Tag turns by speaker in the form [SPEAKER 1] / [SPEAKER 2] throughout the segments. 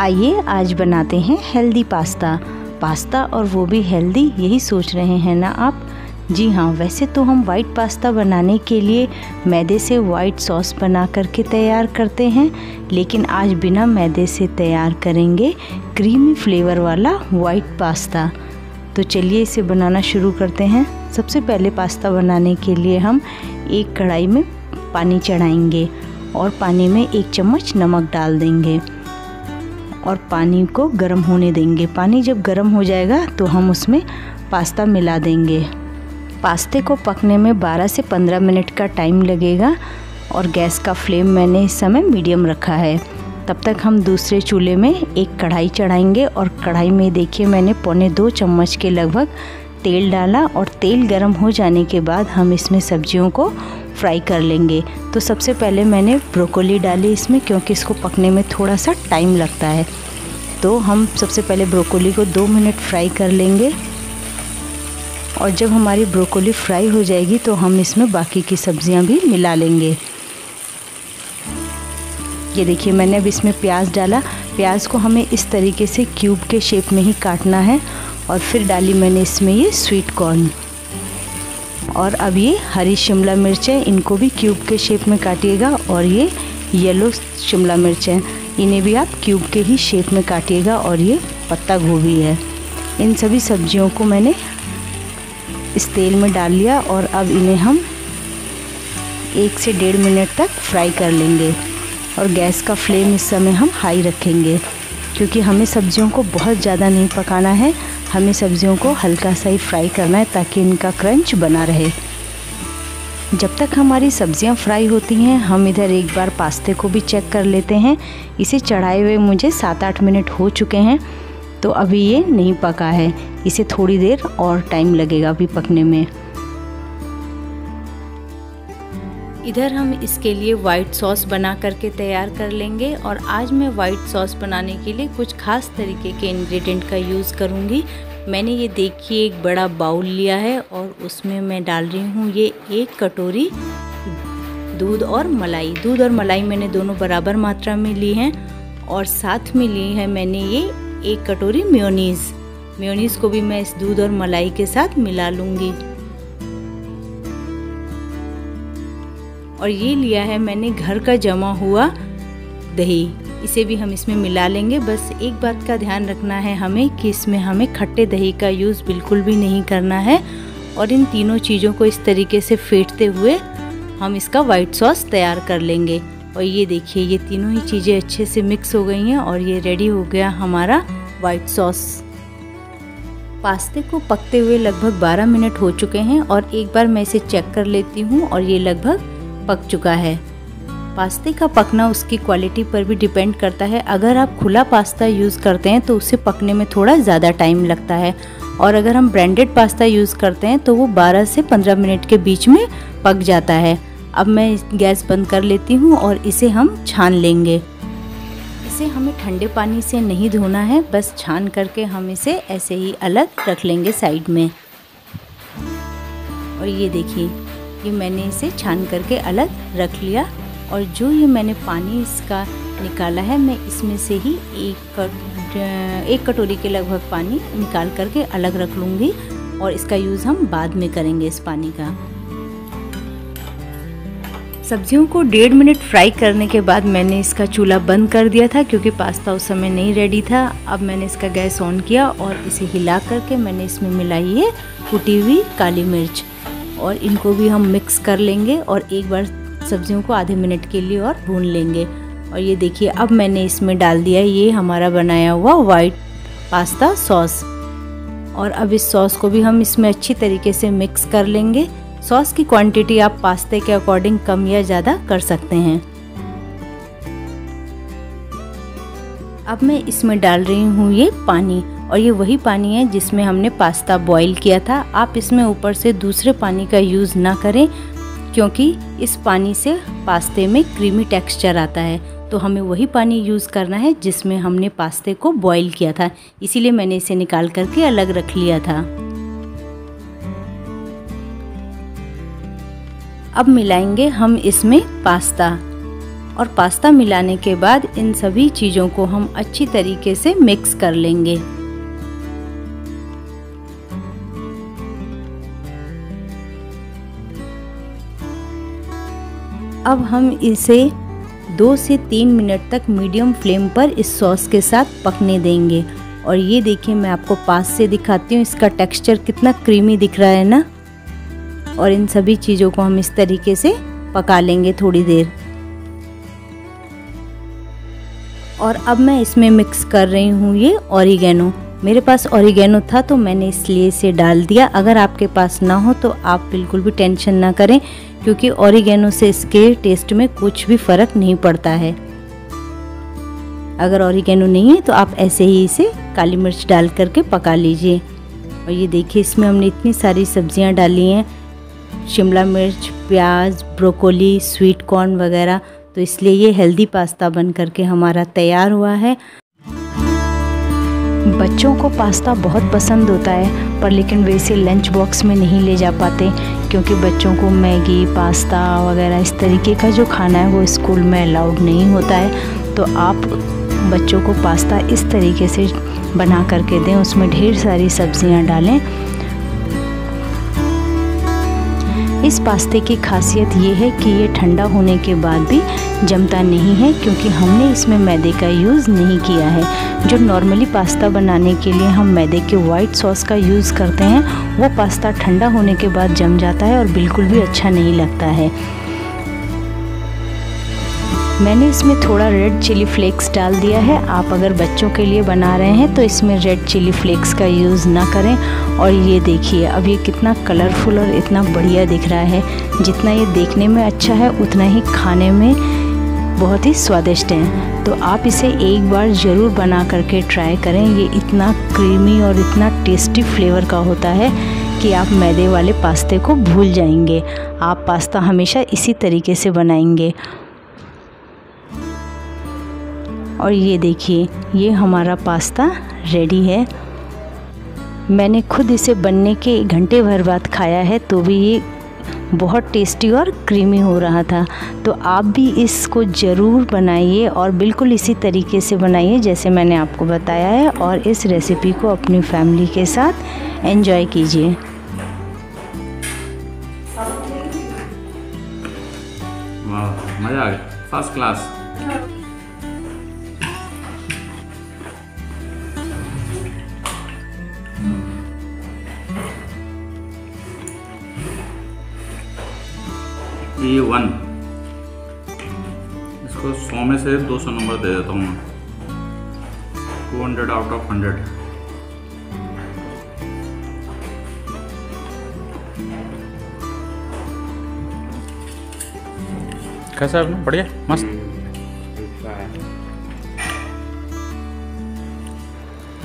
[SPEAKER 1] आइए आज बनाते हैं हेल्दी पास्ता। पास्ता और वो भी हेल्दी, यही सोच रहे हैं ना आप? जी हाँ वैसे तो हम वाइट पास्ता बनाने के लिए मैदे से वाइट सॉस बना करके तैयार करते हैं, लेकिन आज बिना मैदे से तैयार करेंगे क्रीमी फ्लेवर वाला वाइट पास्ता। तो चलिए इसे बनाना शुरू करते हैं। सबसे पहले पास्ता बनाने के लिए हम एक कढ़ाई में पानी चढ़ाएँगे और पानी में एक चम्मच नमक डाल देंगे। और पानी को गर्म होने देंगे। पानी जब गर्म हो जाएगा तो हम उसमें पास्ता मिला देंगे। पास्ते को पकने में 12 से 15 मिनट का टाइम लगेगा और गैस का फ्लेम मैंने इस समय मीडियम रखा है। तब तक हम दूसरे चूल्हे में एक कढ़ाई चढ़ाएँगे और कढ़ाई में देखिए मैंने पौने दो चम्मच के लगभग तेल डाला और तेल गर्म हो जाने के बाद हम इसमें सब्जियों को फ्राई कर लेंगे। तो सबसे पहले मैंने ब्रोकोली डाली इसमें, क्योंकि इसको पकने में थोड़ा सा टाइम लगता है। तो हम सबसे पहले ब्रोकोली को दो मिनट फ्राई कर लेंगे। और जब हमारी ब्रोकोली फ्राई हो जाएगी तो हम इसमें बाकी की सब्ज़ियाँ भी मिला लेंगे। ये देखिए, मैंने अब इसमें प्याज डाला। प्याज को हमें इस तरीके से क्यूब के शेप में ही काटना है। और फिर डाली मैंने इसमें ये स्वीट कॉर्न। और अब ये हरी शिमला मिर्च है। इनको भी क्यूब के शेप में काटिएगा और ये येलो शिमला मिर्च है। इन्हें भी आप क्यूब के ही शेप में काटिएगा और ये पत्ता गोभी है। इन सभी सब्जियों को मैंने इस तेल में डाल लिया और अब इन्हें हम एक से डेढ़ मिनट तक फ्राई कर लेंगे और गैस का फ्लेम इस समय हम हाई रखेंगे, क्योंकि हमें सब्जियों को बहुत ज़्यादा नहीं पकाना है। हमें सब्जियों को हल्का सा ही फ्राई करना है ताकि इनका क्रंच बना रहे। जब तक हमारी सब्ज़ियाँ फ्राई होती हैं, हम इधर एक बार पास्ते को भी चेक कर लेते हैं। इसे चढ़ाए हुए मुझे सात आठ मिनट हो चुके हैं तो अभी ये नहीं पका है। इसे थोड़ी देर और टाइम लगेगा अभी पकने में। इधर हम इसके लिए वाइट सॉस बना करके तैयार कर लेंगे और आज मैं वाइट सॉस बनाने के लिए कुछ खास तरीके के इंग्रेडिएंट का यूज़ करूँगी। मैंने ये देखिए एक बड़ा बाउल लिया है और उसमें मैं डाल रही हूँ ये एक कटोरी दूध और मलाई। दूध और मलाई मैंने दोनों बराबर मात्रा में ली हैं और साथ में ली है मैंने ये एक कटोरी म्योनीज़ म्योनीज़ को भी मैं इस दूध और मलाई के साथ मिला लूँगी। और ये लिया है मैंने घर का जमा हुआ दही। इसे भी हम इसमें मिला लेंगे। बस एक बात का ध्यान रखना है हमें कि इसमें हमें खट्टे दही का यूज़ बिल्कुल भी नहीं करना है और इन तीनों चीज़ों को इस तरीके से फेंटते हुए हम इसका वाइट सॉस तैयार कर लेंगे। और ये देखिए, ये तीनों ही चीज़ें अच्छे से मिक्स हो गई हैं और ये रेडी हो गया हमारा वाइट सॉस पास्ते को पकते हुए लगभग 12 मिनट हो चुके हैं और एक बार मैं इसे चेक कर लेती हूँ और ये लगभग पक चुका है। पास्ते का पकना उसकी क्वालिटी पर भी डिपेंड करता है। अगर आप खुला पास्ता यूज़ करते हैं तो उसे पकने में थोड़ा ज़्यादा टाइम लगता है। और अगर हम ब्रांडेड पास्ता यूज़ करते हैं तो वो 12 से 15 मिनट के बीच में पक जाता है। अब मैं गैस बंद कर लेती हूँ और इसे हम छान लेंगे। इसे हमें ठंडे पानी से नहीं धोना है, बस छान करके हम इसे ऐसे ही अलग रख लेंगे साइड में। और ये देखिए ये मैंने इसे छान करके अलग रख लिया और जो ये मैंने पानी इसका निकाला है, मैं इसमें से ही एक कट एक कटोरी के लगभग पानी निकाल करके अलग रख लूँगी और इसका यूज़ हम बाद में करेंगे इस पानी का। सब्जियों को डेढ़ मिनट फ्राई करने के बाद मैंने इसका चूल्हा बंद कर दिया था क्योंकि पास्ता उस समय नहीं रेडी था। अब मैंने इसका गैस ऑन किया और इसे हिला करके मैंने इसमें मिलाई है, कुटी हुई काली मिर्च। और इनको भी हम मिक्स कर लेंगे और एक बार सब्जियों को आधे मिनट के लिए और भून लेंगे। और ये देखिए, अब मैंने इसमें डाल दिया ये हमारा बनाया हुआ वाइट पास्ता सॉस और अब इस सॉस को भी हम इसमें अच्छी तरीके से मिक्स कर लेंगे। सॉस की क्वांटिटी आप पास्ते के अकॉर्डिंग कम या ज़्यादा कर सकते हैं। अब मैं इसमें डाल रही हूँ ये पानी और ये वही पानी है जिसमें हमने पास्ता बॉईल किया था। आप इसमें ऊपर से दूसरे पानी का यूज़ ना करें, क्योंकि इस पानी से पास्ते में क्रीमी टेक्सचर आता है। तो हमें वही पानी यूज़ करना है जिसमें हमने पास्ते को बॉईल किया था। इसीलिए मैंने इसे निकाल करके अलग रख लिया था। अब मिलाएँगे हम इसमें पास्ता। और पास्ता मिलाने के बाद इन सभी चीज़ों को हम अच्छी तरीके से मिक्स कर लेंगे। अब हम इसे दो से तीन मिनट तक मीडियम फ्लेम पर इस सॉस के साथ पकने देंगे। और ये देखिए, मैं आपको पास से दिखाती हूँ, इसका टेक्सचर कितना क्रीमी दिख रहा है ना? और इन सभी चीज़ों को हम इस तरीके से पका लेंगे थोड़ी देर। और अब मैं इसमें मिक्स कर रही हूँ ये ऑरिगेनो मेरे पास ऑरिगेनो था तो मैंने इसलिए इसे डाल दिया। अगर आपके पास ना हो तो आप बिल्कुल भी टेंशन ना करें, क्योंकि ऑरिगेनो से इसके टेस्ट में कुछ भी फ़र्क नहीं पड़ता है। अगर ऑरिगेनो नहीं है तो आप ऐसे ही इसे काली मिर्च डाल करके पका लीजिए। और ये देखिए, इसमें हमने इतनी सारी सब्ज़ियाँ डाली हैं। शिमला मिर्च, प्याज, ब्रोकोली, स्वीट कॉर्न वगैरह। तो इसलिए ये हेल्दी पास्ता बन करके हमारा तैयार हुआ है। बच्चों को पास्ता बहुत पसंद होता है, पर लेकिन वे इसे लंच बॉक्स में नहीं ले जा पाते, क्योंकि बच्चों को मैगी पास्ता वगैरह इस तरीके का जो खाना है वो स्कूल में अलाउड नहीं होता है। तो आप बच्चों को पास्ता इस तरीके से बना करके दें, उसमें ढेर सारी सब्ज़ियाँ डालें इस पास्ते की खासियत ये है कि ये ठंडा होने के बाद भी जमता नहीं है, क्योंकि हमने इसमें मैदे का यूज़ नहीं किया है। जो नॉर्मली पास्ता बनाने के लिए हम मैदे के वाइट सॉस का यूज़ करते हैं, वो पास्ता ठंडा होने के बाद जम जाता है और बिल्कुल भी अच्छा नहीं लगता है। मैंने इसमें थोड़ा रेड चिली फ्लेक्स डाल दिया है। आप अगर बच्चों के लिए बना रहे हैं तो इसमें रेड चिली फ्लेक्स का यूज़ ना करें। और ये देखिए, अब ये कितना कलरफुल और इतना बढ़िया दिख रहा है। जितना ये देखने में अच्छा है, उतना ही खाने में बहुत ही स्वादिष्ट है। तो आप इसे एक बार ज़रूर बना करके ट्राई करें। ये इतना क्रीमी और इतना टेस्टी फ्लेवर का होता है कि आप मैदे वाले पास्ते को भूल जाएँगे। आप पास्ता हमेशा इसी तरीके से बनाएँगे। और ये देखिए, ये हमारा पास्ता रेडी है। मैंने खुद इसे बनने के घंटे भर बाद खाया है तो भी ये बहुत टेस्टी और क्रीमी हो रहा था। तो आप भी इसको ज़रूर बनाइए और बिल्कुल इसी तरीके से बनाइए जैसे मैंने आपको बताया है और इस रेसिपी को अपनी फैमिली के साथ एंजॉय कीजिए।
[SPEAKER 2] मज़ा आ गया। फ़र्स्ट क्लास ई वन इसको सौ में से दो सौ नंबर दे देता हूँ मैं। Two hundred out of hundred कैसा है बढ़िया? मस्त।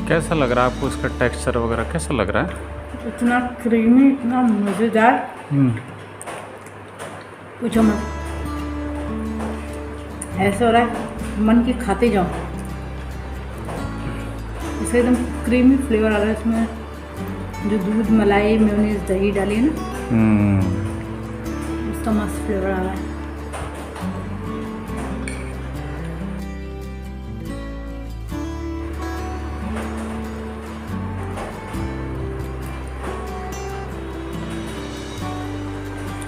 [SPEAKER 2] कैसा लग रहा है आपको इसका टेक्सचर वगैरह? कैसा लग रहा है?
[SPEAKER 3] इतना क्रीमी इतना मज़ेदार। पूछो मत। ऐसे हो रहा है मन की खाते जाओ। इसका एकदम क्रीमी फ्लेवर आ रहा है इसमें। जो दूध मलाई मेयोनीज दही डाली है ना उसका मस्त फ्लेवर आ रहा है।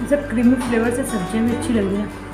[SPEAKER 3] सब क्रीमी फ्लेवर से सब्ज़ियाँ भी अच्छी लग रही है।